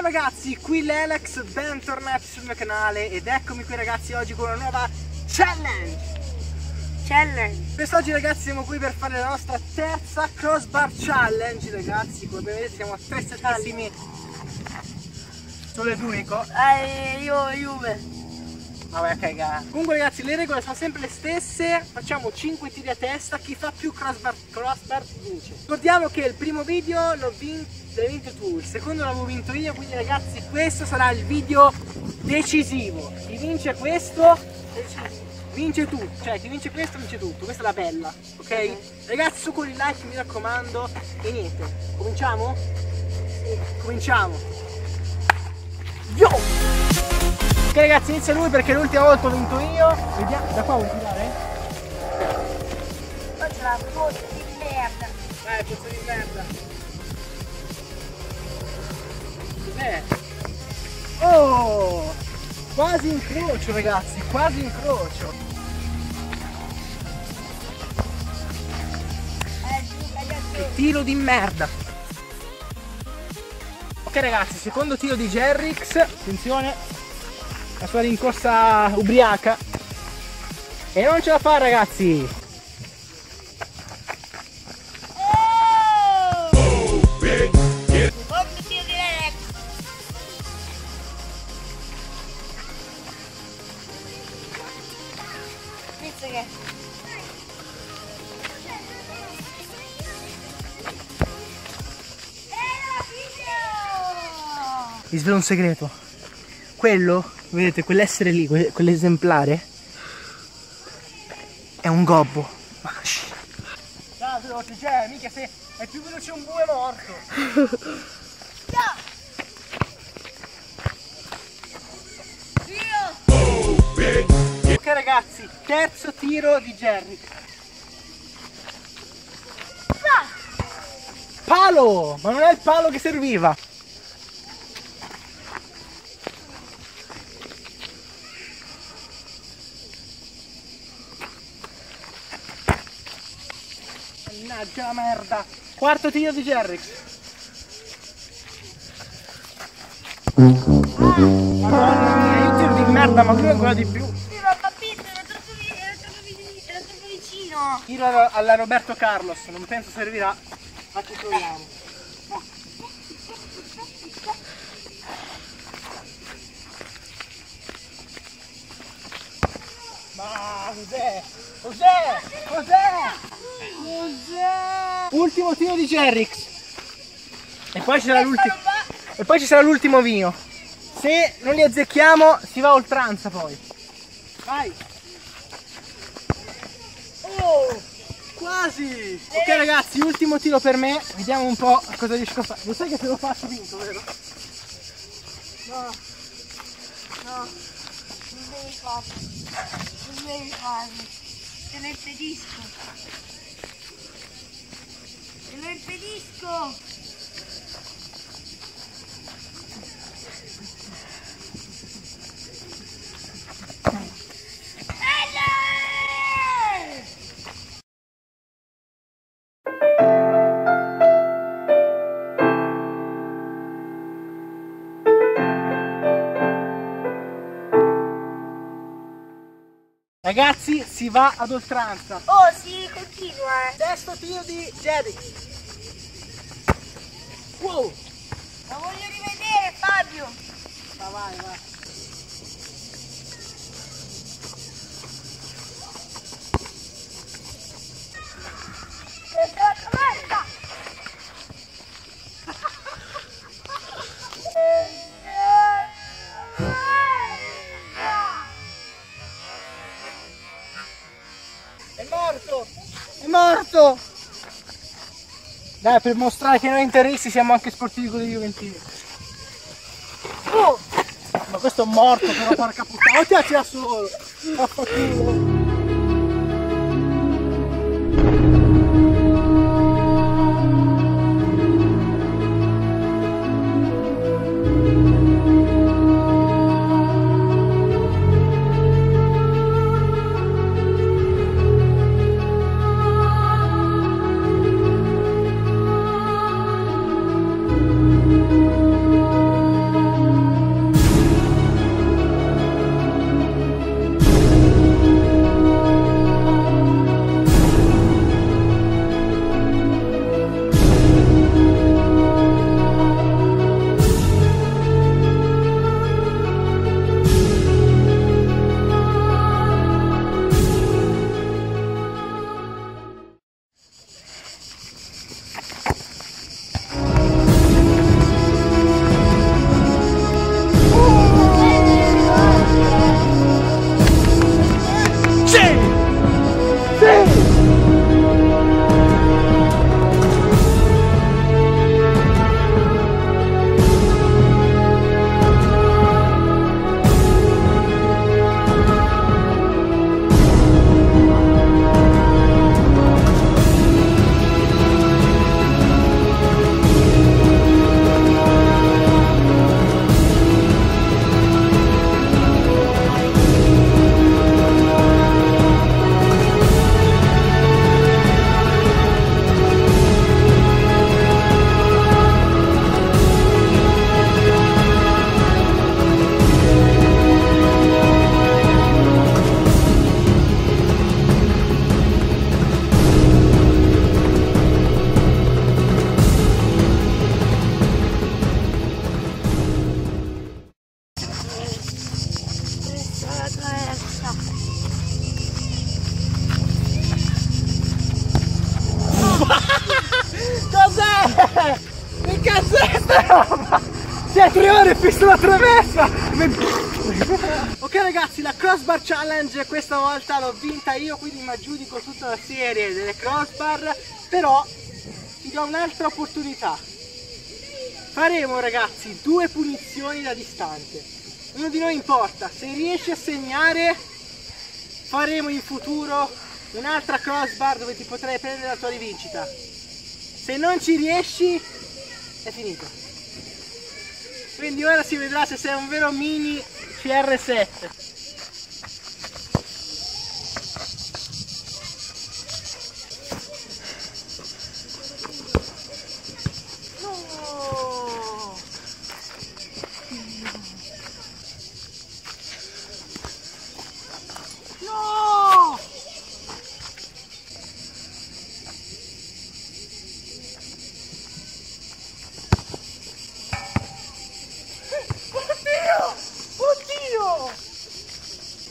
Ciao ragazzi, qui l'Elex, bentornati sul mio canale ed eccomi qui ragazzi oggi con una nuova challenge! Challenge! Quest'oggi ragazzi siamo qui per fare la nostra terza crossbar challenge ragazzi, come vedete siamo attrezzatissimi Solo l'unico? Eh, io Juve! Vabbè cagare. Comunque ragazzi le regole sono sempre le stesse, facciamo 5 tiri a testa, chi fa più crossbar, crossbar vince. Ricordiamo che il primo video l'ho vinto, l'hai vinto tu, il secondo l'avevo vinto io, quindi ragazzi questo sarà il video decisivo. Chi vince questo vince tutto, cioè chi vince questo vince tutto, questa è la bella, ok? Ragazzi su con il like mi raccomando e niente, cominciamo? Cominciamo! Yo! Ok ragazzi inizia lui perché l'ultima volta ho vinto io. Vediamo, da qua vuoi tirare? Qua c'è la pozza di merda. Eh, pozza di merda. Cos'è? Oh! Quasi incrocio ragazzi, quasi incrocio. Eh, tiro di merda. Ok ragazzi, secondo tiro di Jerrix, attenzione, la sua rincorsa ubriaca. E non ce la fa ragazzi. Vi svelo un segreto. Quello Vedete, quell'essere lì, quell'esemplare è un gobbo. Ma Ciao, veloce, cioè, mica se è più veloce un bue morto. ok ragazzi, terzo tiro di Jerry. Palo! Ma non è il palo che serviva! Mannaggia la merda! Quarto tiro di Jerrix. Madonna mia, io tiro di merda, ma lui ancora di più. Sì, ma capito, era troppo, era troppo, era troppo vicino. Tiro alla Roberto Carlos, non penso servirà, ma ci proviamo. Ma cos'è? Cos'è? Cos'è? Cos'è? Ultimo tiro di Jerrix. E poi ci sarà l'ultimo. E poi ci sarà l'ultimo vino. Se non li azzecchiamo si va a oltranza poi. Vai. Oh! Quasi! Ok ragazzi, ultimo tiro per me. Vediamo un po' cosa riesco a fare. Lo sai che se lo faccio vinto, vero? No. No. Non devi farlo. Non devi farlo. Te ne impedisco. Lo impedisco! Ragazzi, si va ad oltranza. Oh, si continua. Sesto tiro di Jedi. Wow. La voglio rivedere, Fabio. Ma vai, vai. Dai, per mostrare che noi interisti siamo anche sportivi con i Juventini. Oh! Ma questo è morto però, porca puttana. Ti ha solo! Affaturo! roba! Cioè, tre ore fisso la traversa! ok ragazzi, la crossbar challenge questa volta l'ho vinta io, quindi mi aggiudico tutta la serie delle crossbar, però ti do un'altra opportunità. Faremo ragazzi due punizioni da distante. Uno di noi importa, se riesci a segnare faremo in futuro un'altra crossbar dove ti potrai prendere la tua rivincita. Se non ci riesci è finito. Quindi ora si vedrà se sei un vero mini CR7.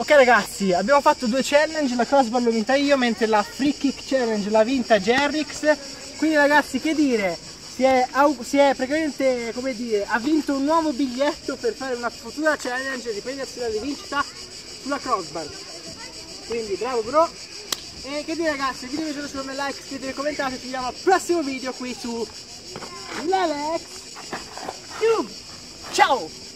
Ok ragazzi, abbiamo fatto due challenge, la crossbar l'ho vinta io, mentre la free kick challenge l'ha vinta Jerrix. Quindi ragazzi, che dire, si è, si è praticamente, come dire, ha vinto un nuovo biglietto per fare una futura challenge e riprendersi la rivincita sulla crossbar. Quindi bravo bro. E che dire ragazzi, il vi piace come like, iscrivetevi, commentate, ci vediamo al prossimo video qui su Lelex Ciao!